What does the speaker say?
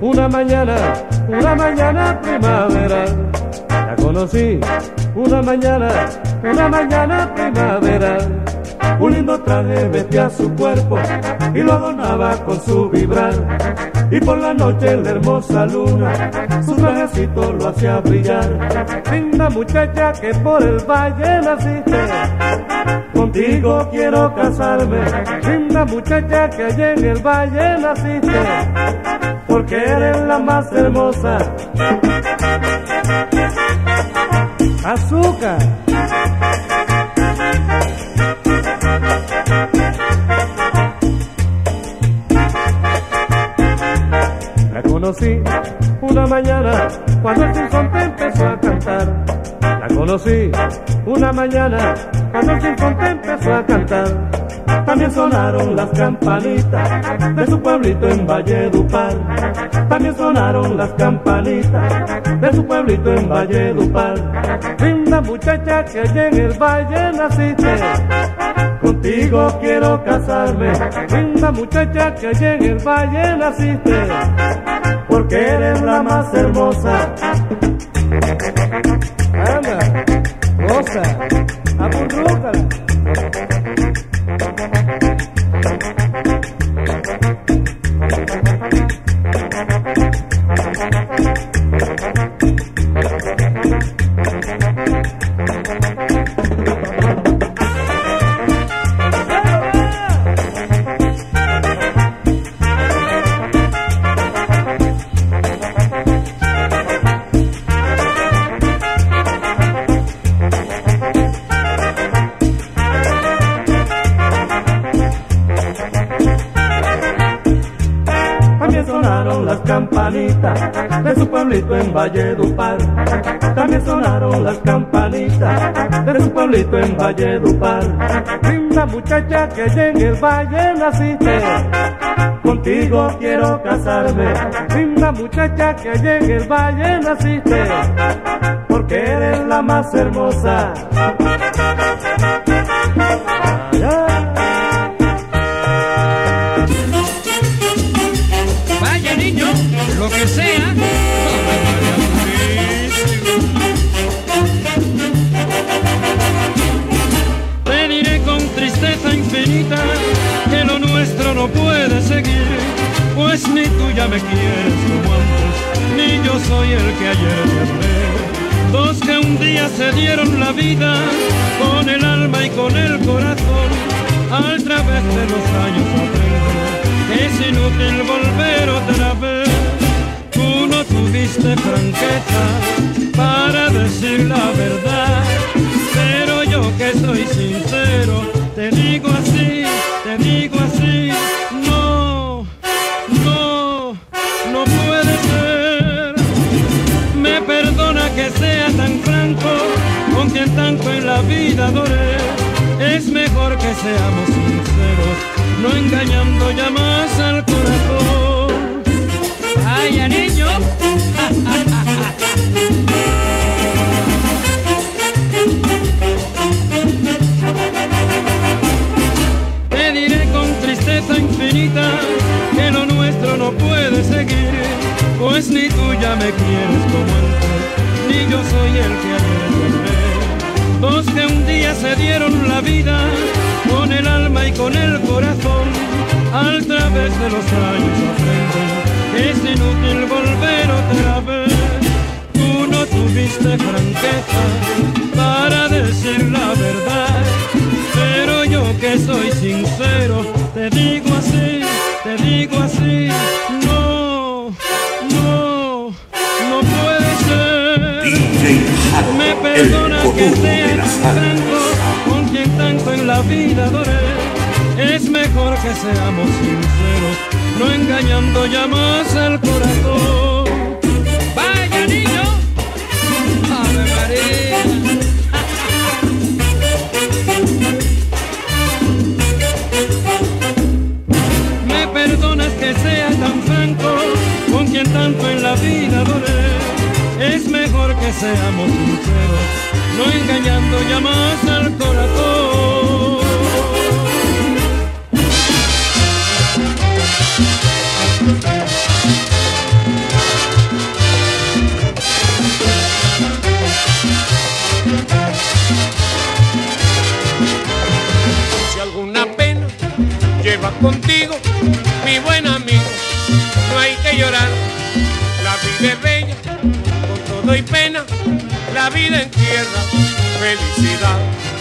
una mañana, una mañana primaveral. La conocí una mañana, una mañana primaveral. Un lindo traje vestía su cuerpo y lo adornaba con su vibrar. Y por la noche la hermosa luna, su trajecito lo hacía brillar. Linda muchacha que por el valle naciste, contigo quiero casarme. Linda muchacha que allá en el valle naciste, porque eres la más hermosa. Azúcar. Conocí una mañana cuando el sinsonte empezó a cantar. La conocí una mañana cuando el sinsonte empezó a cantar. También sonaron las campanitas de su pueblito en Valledupar. También sonaron las campanitas de su pueblito en Valledupar. Linda muchacha que allá en el valle naciste. Contigo quiero casarme, linda muchacha que allá en el valle naciste, porque eres la más hermosa. De su pueblito en Valledupar. También sonaron las campanitas de su pueblito en Valledupar. Linda muchacha que en el valle naciste. Contigo quiero casarme, linda muchacha que en el valle naciste, porque eres la más hermosa. Que lo nuestro no puede seguir, pues ni tú ya me quieres como antes, ni yo soy el que ayer te amé. Dos que un día se dieron la vida con el alma y con el corazón, al través de los años aprendo es inútil volver otra vez. Tú no tuviste franqueza para decir la verdad, pero yo que soy sincero, mejor que seamos sinceros, no engañando ya más al corazón. ¡Vaya niño! Te diré con tristeza infinita que lo nuestro no puede seguir, pues ni tú ya me quieres como antes, ni yo soy el que. Dos que un día se dieron la vida con el alma y con el corazón, al través de los años aprenden es inútil volver otra vez. Tú no tuviste franqueza para decir la verdad, pero yo que soy sincero, sea de la tan sala. franco con quien tanto en la vida adoré. Es mejor que seamos sinceros, no engañando ya más al corazón. ¡Vaya niño! ¡Ave María! Me perdonas que sea tan franco con quien tanto en la vida adoré. Es mejor que seamos sinceros, no engañando ya más al corazón. Si alguna pena llevas contigo, mi buen amigo, no hay que llorar, la vida es bella, con todo y pena la vida entierra felicidad.